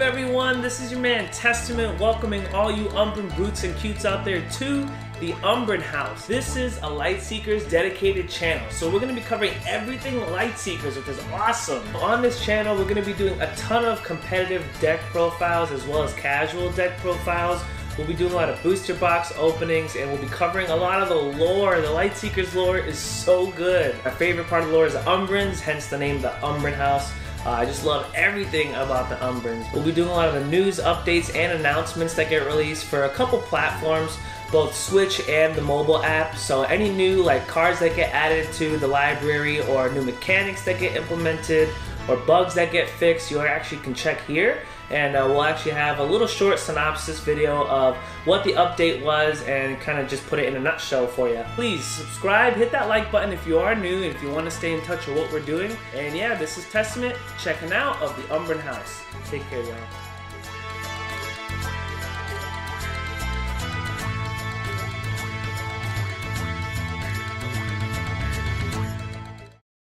everyone, this is your man Testament welcoming all you Umbran brutes and cutes out there to the Umbron House. This is a Lightseekers dedicated channel, so we're going to be covering everything Lightseekers, which is awesome. On this channel, we're going to be doing a ton of competitive deck profiles as well as casual deck profiles. We'll be doing a lot of booster box openings and we'll be covering a lot of the lore. The Lightseekers lore is so good. My favorite part of the lore is the Umbrans, hence the name the Umbron House. Uh, I just love everything about the Umbrans. We'll be doing a lot of the news updates and announcements that get released for a couple platforms, both Switch and the mobile app. So any new like cards that get added to the library or new mechanics that get implemented or bugs that get fixed, you actually can check here. And uh, we'll actually have a little short synopsis video of what the update was and kind of just put it in a nutshell for you. Please subscribe, hit that like button if you are new and if you want to stay in touch with what we're doing. And yeah, this is Testament checking out of the Umbron House. Take care, y'all.